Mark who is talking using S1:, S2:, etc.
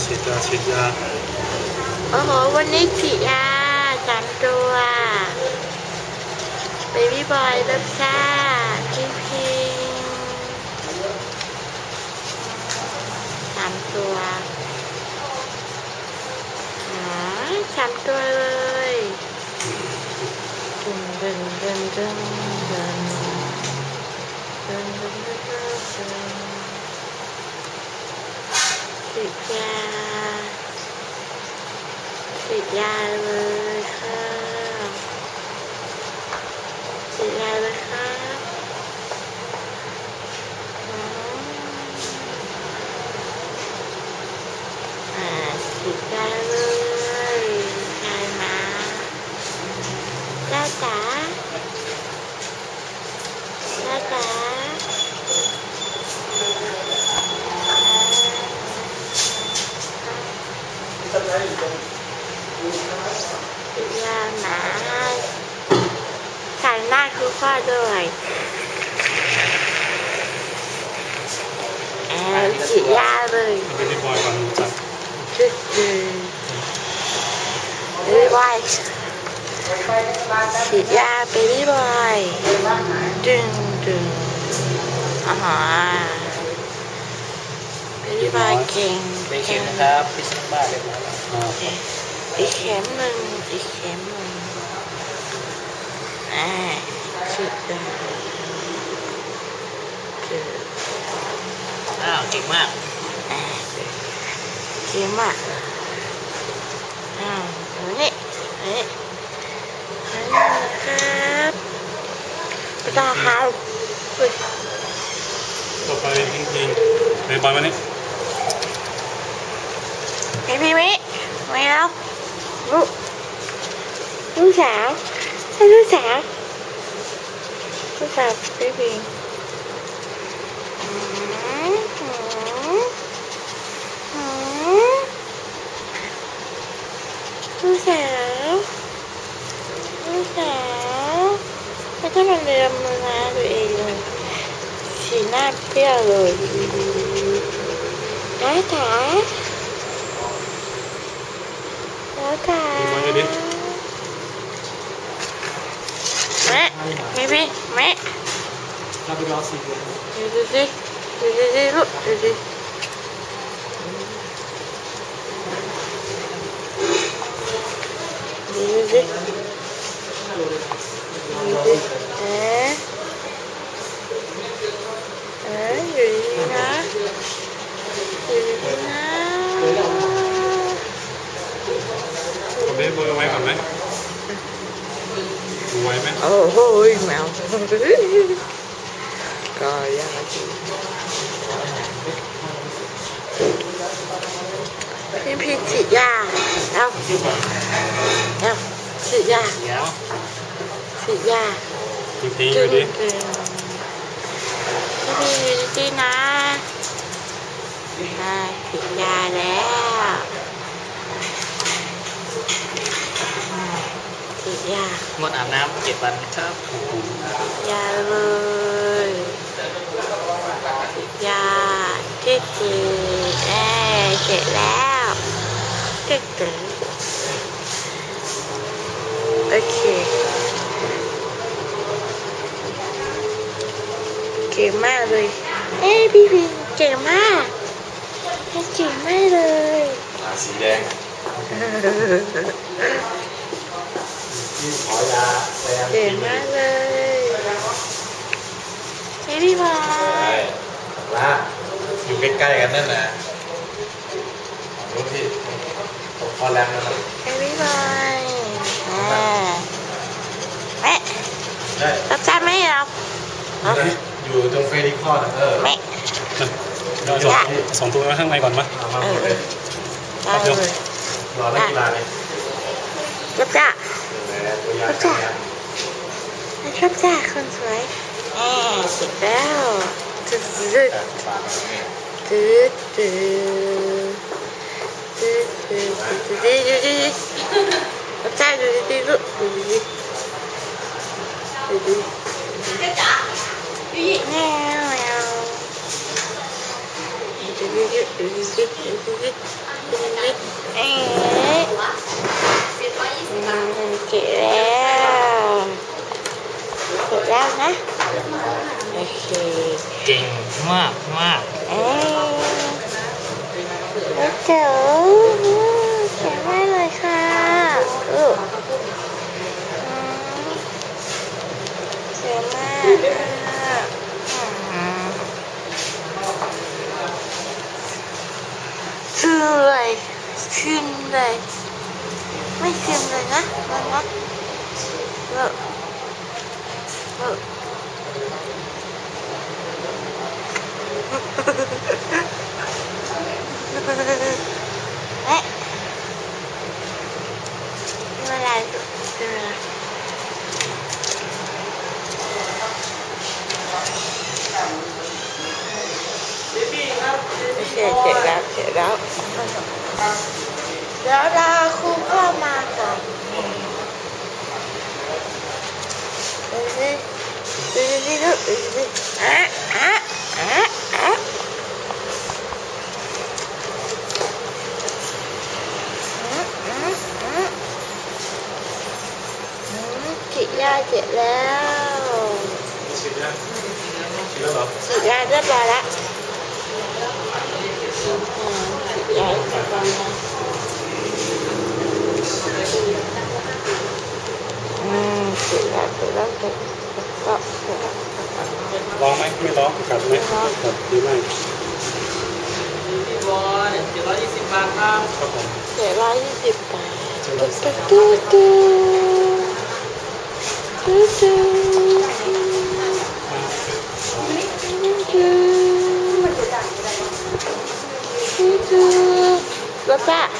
S1: ฉีดยาฉีดยา
S2: โอ้โห วันนี้ฉีดยาสามตัว เบบี้บอยรับทราบ หน้าด้วยแอบฉีดยาเลย
S1: เบบี้บอยก่อนจับ
S2: จุดจุดเฮ้ยบอยฉีดยาเบบี้บอยดึงดึงอ่าฮะเบบี้บอยเก่ง
S3: ไปเข็มนะครับพิซซ่าบ้าเรียบร้อยแล้ว
S1: อี
S2: กเข็มหนึ่งอีกเข็มหนึ่งอ่า ฉีดแดงโอ
S3: เคอ้าวเก่งมาก
S2: เก่งมากอ้าวเฮ้ยเฮ้ยครับไปตาขาว
S1: ต่อไปจริงๆเรียบร้อยไปมนี่
S2: ไอพี่มิไม่แล้วลูกลูกสาวลูกสาว Rất là cái gì? Con xảo Con xảo Con thấy mình làm là bị Chỉ nam kia rồi. Đó cả Đó cả Mac? Maybe? Mac? I'll be lost here. Look.
S1: Look. Look. Look. Look. Look. Look. Ồ hôi màu Rồi ra là chị. Phim phim chị ra Đâu? Đâu? Chị ra dạ. Chị
S2: ra chị phim chị đi. Chị phim chị nè. Rồi chị ra đấy งดอา
S3: บน้ำเจ็ดวันครับ
S2: ยาเลยยาที่สี่เอ้ยเสร็จแล้วตึ๊ดตึ๊ดโอเคเก่งมากเลย เอ้ยพี่พิงเก่งมากเก่งมากเลย
S3: สีแดงขอยาแซม
S2: เก่งมากเลยเฮ้ยพี่บอย
S3: ละอยู่ใกล้ๆกันนั่นน่ะรู้ที่ผมพอแรงแล้วนะ
S2: เฮ้ยพี่บอยแม่แม่
S3: ได้
S2: รับจ้างไหมเรา
S3: อยู่ตรงเฟรดิคอร์เออ
S2: แม่
S1: เอาสองสองตัวไว้ข้างในก่อนมั้ย
S3: เอามาหมดเลย
S2: ได้เลย
S3: รอนักกีฬาเลย
S2: รับจ้า
S3: ตั
S2: Kropta. Kropta, gewoon mij. Wel. Tut, tut. Tut, tut. Kropta, doe dit, doe dit. Kropta. Meow, meow. Doe dit, doe dit, doe dit. Doe dit. năm chị ra chị ra hả ok kinh mát mát ê trời mấy phim rồi nhá ngon nhá vợ vợ đấy. Mà là từ Để chạy ráo, chạy ráo. Ráo chị ra chị leo. Chị ra chị ra rất là đã chị ra cho con Ừ, chị ra chị ra chị ra chị ra ร็จแล้ว
S3: ชิดแล้วชิดแล้วเหรอ
S2: ฉีดยาเรียบร้อยแล้วอืมฉีดยาเรียบร้อยแล้วอืมฉีดยาเสร็จแล้วเสร็จก็เสร็จแล้ว
S1: ร้องไหมไม่ร้องกัดไหมกัดดีมาก
S4: พี่บอยเจ็ดร้อยยี่สิบบาทครับ
S1: ครับผม
S2: เจ็ดร้อยยี่สิบบาทตุ๊ดตุ๊ดตุ๊ดตุ๊ดตุ๊ดตุ๊ด Bapak, bapak,